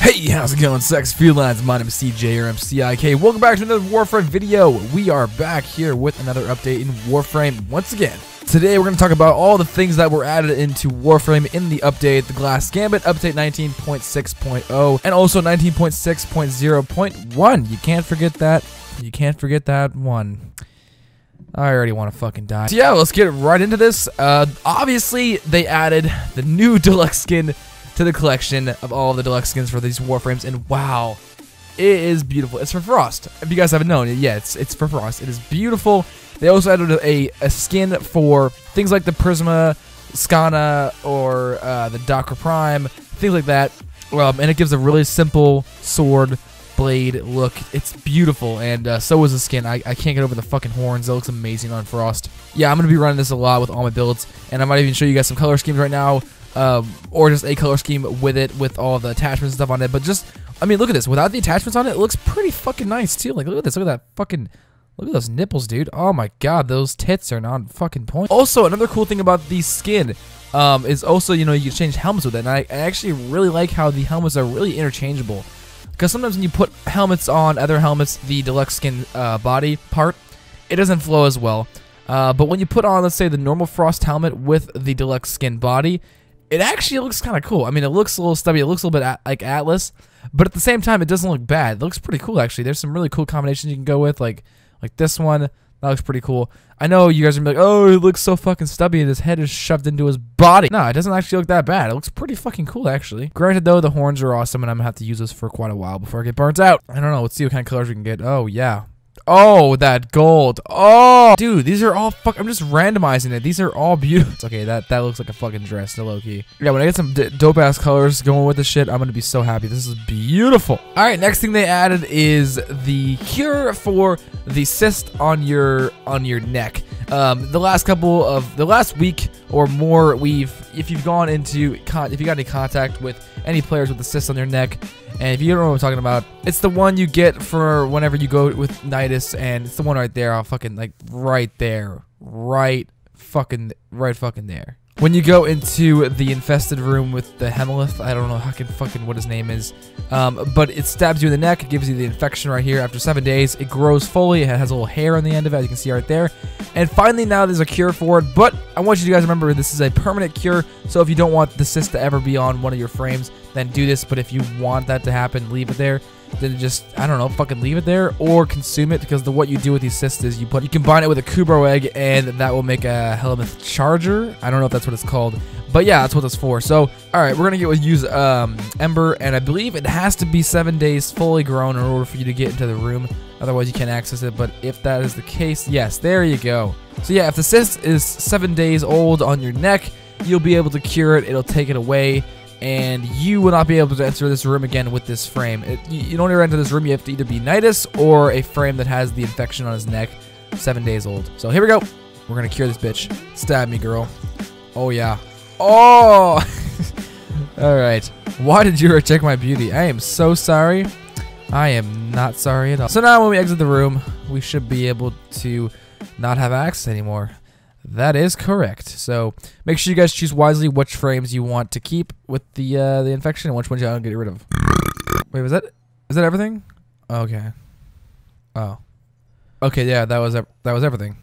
Hey, how's it going, Sex Felines? My name is CJ or MCIK. Welcome back to another Warframe video. We are back here with another update in Warframe once again. Today we're going to talk about all the things that were added into Warframe in the update, the Glast Gambit update 19.6.0 and also 19.6.0.1. You can't forget that. You can't forget that one. I already want to fucking die. So yeah, let's get right into this. Uh, obviously, they added the new deluxe skin to the collection of all the deluxe skins for these Warframes, and wow, it is beautiful. It's for Frost. If you guys haven't known, yeah, it's it's for Frost. It is beautiful. They also added a, a skin for things like the Prisma, Skana, or uh, the Dakra Prime, things like that. Um, and it gives a really simple sword blade look. It's beautiful, and uh, so is the skin. I, I can't get over the fucking horns. That looks amazing on Frost. Yeah, I'm gonna be running this a lot with all my builds, and I might even show you guys some color schemes right now, um, or just a color scheme with it, with all the attachments and stuff on it. But just, I mean, look at this. Without the attachments on it, it looks pretty fucking nice too. Like, look at this. Look at that fucking. Look at those nipples, dude. Oh my god, those tits are not fucking point. Also, another cool thing about the skin um, is also, you know, you can change helmets with it. And I, I actually really like how the helmets are really interchangeable. Because sometimes when you put helmets on other helmets, the deluxe skin uh, body part, it doesn't flow as well. Uh, but when you put on, let's say, the normal Frost helmet with the deluxe skin body, it actually looks kind of cool. I mean, it looks a little stubby. It looks a little bit like Atlas, but at the same time, it doesn't look bad. It looks pretty cool, actually. There's some really cool combinations you can go with, like like this one. That looks pretty cool. I know you guys are like, oh, it looks so fucking stubby his head is shoved into his body. No, it doesn't actually look that bad. It looks pretty fucking cool, actually. Granted, though, the horns are awesome and I'm gonna have to use this for quite a while before I get burnt out. I don't know. Let's see what kind of colors we can get. Oh, yeah. Oh, that gold. Oh, dude, these are all fuck. I'm just randomizing it. These are all beautiful. Okay, that that looks like a fucking dress, no low key. Yeah, when I get some dope ass colors going with the shit, I'm gonna be so happy. This is beautiful. All right, next thing they added is the cure for the cyst on your on your neck. Um, the last couple of the last week or more, we've if you've gone into con- if you got any contact with any players with the cyst on their neck, and if you don't know what I'm talking about, it's the one you get for whenever you go with Nidus, and it's the one right there. I'll fucking like right there, right fucking right fucking there. When you go into the infested room with the Helminth, I don't know how can fucking what his name is, um, but it stabs you in the neck, it gives you the infection right here. After seven days, it grows fully. It has a little hair on the end of it, as you can see right there. And finally, now there's a cure for it. But I want you to guys remember this is a permanent cure. So if you don't want the cyst to ever be on one of your frames, then do this. But if you want that to happen, leave it there. Then just I don't know, fucking leave it there or consume it because the what you do with these cysts is you put you combine it with a Kubrow egg and that will make a Helminth charger. I don't know if that's what it's called, but yeah, that's what it's for. So all right, we're gonna get with use um, Ember, and I believe it has to be seven days fully grown in order for you to get into the room. Otherwise, you can't access it. But if that is the case, yes, there you go. So yeah, if the cyst is seven days old on your neck, you'll be able to cure it. It'll take it away and you will not be able to enter this room again with this frame. It, you, don't ever enter this room. You have to either be Nidus or a frame that has the infection on his neck, seven days old. So here we go. We're gonna cure this bitch. Stab me, girl. Oh yeah. Oh. All right. Why did you reject my beauty? I am so sorry. I am not sorry at all. So now when we exit the room, we should be able to not have access anymore. That is correct. So make sure you guys choose wisely which frames you want to keep with the uh, the infection and which ones you want to get rid of. Wait, was that is that everything? Okay. Oh. Okay, yeah, that was that was everything.